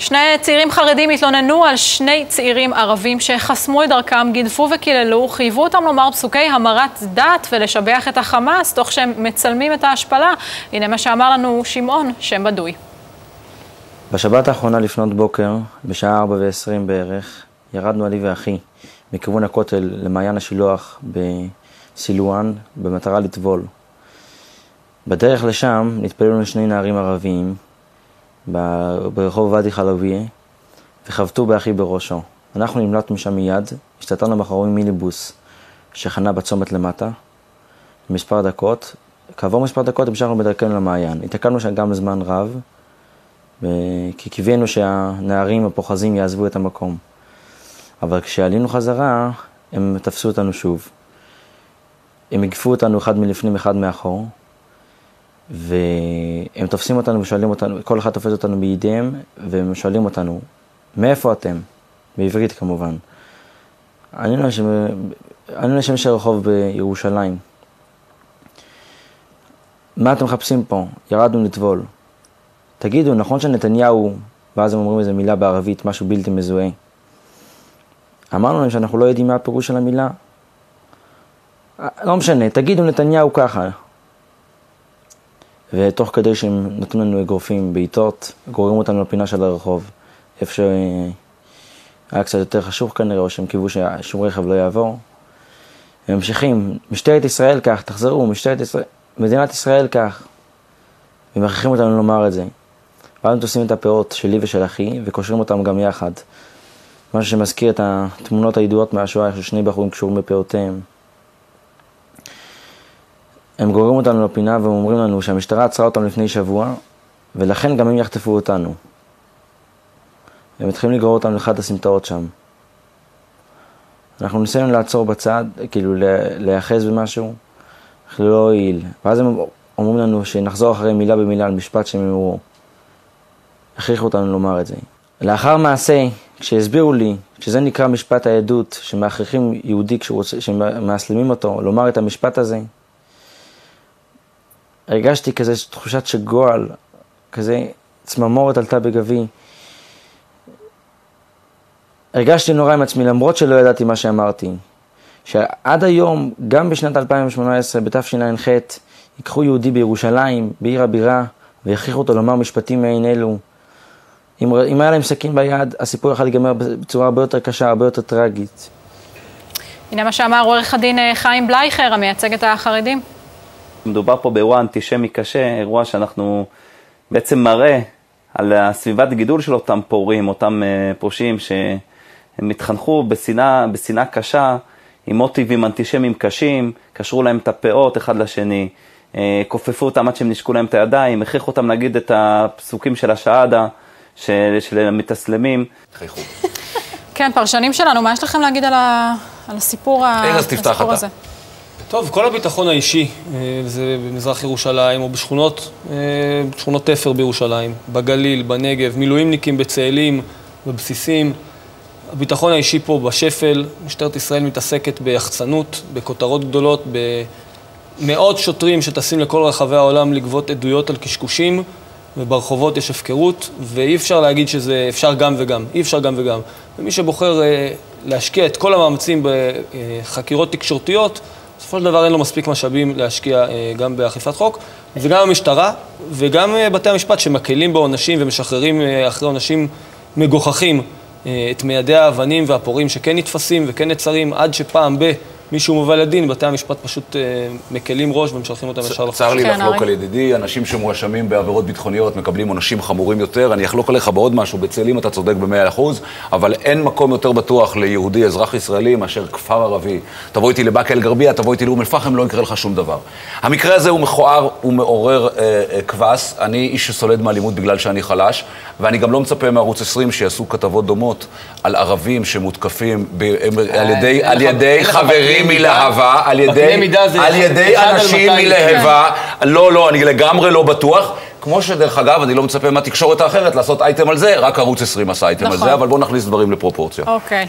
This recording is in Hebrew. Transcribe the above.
שני צעירים חרדים התלוננו על שני צעירים ערבים שחסמו את דרכם, גידפו וקיללו, חייבו אותם לומר פסוקי המרת דת ולשבח את החמאס, תוך שהם מצלמים את ההשפלה. הנה מה שאמר לנו שמעון, שם בדוי. בשבת האחרונה לפנות בוקר, בשעה 4 ו-20 בערך, ירדנו אני ואחי מכיוון הכותל למעיין השילוח בסילואן, במטרה לטבול. בדרך לשם נתפללו לשני נערים ערביים ברחוב ואדי חלביה וחבטו באחי בראשו. אנחנו נמלטנו משם מיד, השתתנו מאחורי מיניבוס שחנה בצומת למטה מספר דקות. כעבור מספר דקות המשכנו בדרכנו למעיין. התעכבנו שם גם זמן רב, כי קיווינו שהנערים הפוחזים יעזבו את המקום. אבל כשעלינו חזרה, הם תפסו אותנו שוב. הם הגפו אותנו אחד מלפנים, אחד מאחור, והם תופסים אותנו ושואלים אותנו, כל אחד תופס אותנו בידיהם, והם שואלים אותנו, מאיפה אתם? בעברית כמובן. ענינו לשם של רחוב בירושלים. מה אתם מחפשים פה? ירדנו לטבול. תגידו, נכון שנתניהו, ואז הם אומרים איזה מילה בערבית, משהו בלתי מזוהה. אמרנו להם שאנחנו לא יודעים מה הפירוש של המילה. לא משנה, תגידו נתניהו ככה. ותוך כדי שהם נתנו לנו אגרופים, בעיטות, גוררים אותנו לפינה של הרחוב, איפה שהיה קצת יותר חשוך כנראה, או שהם קיוו ששום רכב לא יעבור. הם ממשיכים, משטרת ישראל כך, תחזרו, משטרת ישראל, מדינת ישראל כך. ומכריחים אותנו לומר את זה. ואז הם תופסים את הפאות שלי ושל אחי, וקושרים אותם גם יחד. משהו שמזכיר את התמונות הידועות מהשואה של שני בחורים קשורים בפאותיהם. הם גוררים אותנו לפינה והם אומרים לנו שהמשטרה עצרה אותם לפני שבוע, ולכן גם הם יחטפו אותנו. הם מתחילים לגרור אותנו לאחת הסמטאות שם. אנחנו ניסינו לעצור בצד, כאילו להיאחז במשהו, אך לא הועיל. ואז הם אומרים לנו שנחזור אחרי מילה במילה על משפט שהם אמרו. הכריחו אותנו לומר את זה. לאחר מעשה, כשהסבירו לי שזה נקרא משפט העדות, שמכריחים יהודי כשרוצה, שמאסלמים אותו, לומר את המשפט הזה, הרגשתי כזה תחושת שגועל, כזה צמרמורת עלתה בגבי. הרגשתי נורא עם עצמי, למרות שלא ידעתי מה שאמרתי. שעד היום, גם בשנת 2018, בתשע"ח, ייקחו יהודי בירושלים, בעיר הבירה, ויכריחו אותו לומר משפטים מעין אלו. אם, אם היה להם סכין ביד, הסיפור יכול להיגמר בצורה הרבה יותר קשה, הרבה יותר טרגית. הנה מה שאמר עורך הדין אה, חיים בלייכר, המייצג את החרדים. מדובר פה באירוע אנטישמי קשה, אירוע שאנחנו בעצם מראה על הסביבת גידול של אותם פורעים, אותם אה, פושעים שהם התחנכו בשנאה, בשנאה קשה, עם מוטיבים אנטישמיים קשים, קשרו להם את הפאות אחד לשני, אה, כופפו אותם עד שהם נשקו להם את הידיים, הכריחו אותם להגיד את הפסוקים של השהדה. של, של המתאסלמים. כן, פרשנים שלנו, מה יש לכם להגיד על, ה, על הסיפור, ארז, תפתח אתה. טוב, כל הביטחון האישי, אה, זה במזרח ירושלים או בשכונות, אה, שכונות תפר בירושלים, בגליל, בנגב, מילואימניקים בצאלים, בבסיסים. הביטחון האישי פה בשפל, משטרת ישראל מתעסקת ביחצנות, בכותרות גדולות, במאות שוטרים שטסים לכל רחבי העולם לגבות עדויות על קשקושים. וברחובות יש הפקרות, ואי אפשר להגיד שזה אפשר גם וגם, אי אפשר גם וגם. ומי שבוחר אה, להשקיע את כל המאמצים בחקירות תקשורתיות, בסופו של דבר אין לו מספיק משאבים להשקיע אה, גם באכיפת חוק, וגם המשטרה, וגם אה, בתי המשפט שמקלים בעונשים ומשחררים אחרי עונשים מגוחכים את מיידי האבנים והפורעים שכן נתפסים וכן נעצרים, עד שפעם ב... מישהו מובא לדין, בתי המשפט פשוט אה, מקלים ראש ומשלחים אותם ישר לחוק. צר לי כן, לחלוק על ידידי, אנשים שמואשמים בעבירות ביטחוניות מקבלים עונשים חמורים יותר. אני אחלוק עליך בעוד משהו, בצאלים אתה צודק במאה אחוז, אבל אין מקום יותר בטוח ליהודי, אזרח ישראלי, מאשר כפר ערבי. תבוא איתי לבאקה אל-גרבייה, תבוא איתי לאום אל-פחם, לא יקרה לך שום דבר. המקרה הזה הוא מכוער, הוא מעורר אה, אה, קבס. אני איש שסולד מאלימות בגלל שאני חלש, ואני גם לא מצפה מערוץ 20 שיעשו כתבות דומות על ערבים שמותקפים ב- על ידי, על ידי חברים. אנשים מלהבה, על ידי, על ידי אנשים מלהבה, לא, לא, אני לגמרי לא בטוח. כמו שדרך אגב, אני לא מצפה מהתקשורת האחרת לעשות אייטם על זה, רק ערוץ 20 עשה אייטם נכון. על זה, אבל בואו נכניס דברים לפרופורציה. אוקיי.